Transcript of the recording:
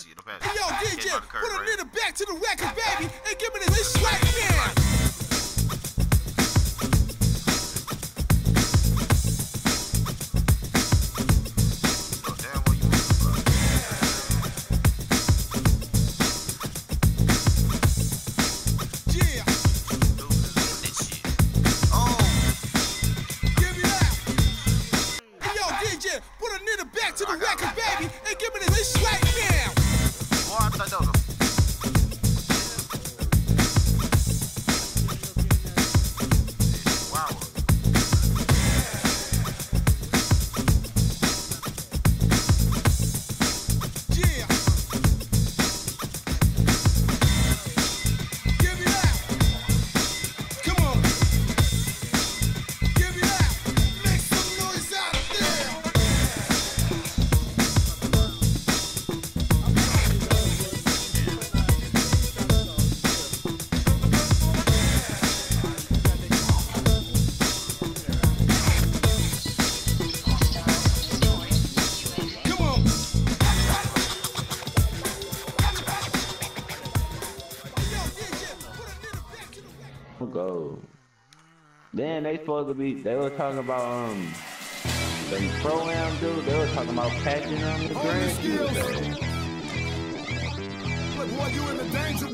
See, the past. Hey, yo, DJ, curb, put a right? nigga back to the record, baby, and give me this right now. know damn well you want to fuck. Yeah, Dude, this shit. Oh, give me that. Hey, yo, DJ, put a nigga back to the record, baby, and give 快到了 go. Then they supposed to be. They were talking about um the program dude. They were talking about patching on the grand. the skills. You in the danger room. You in the danger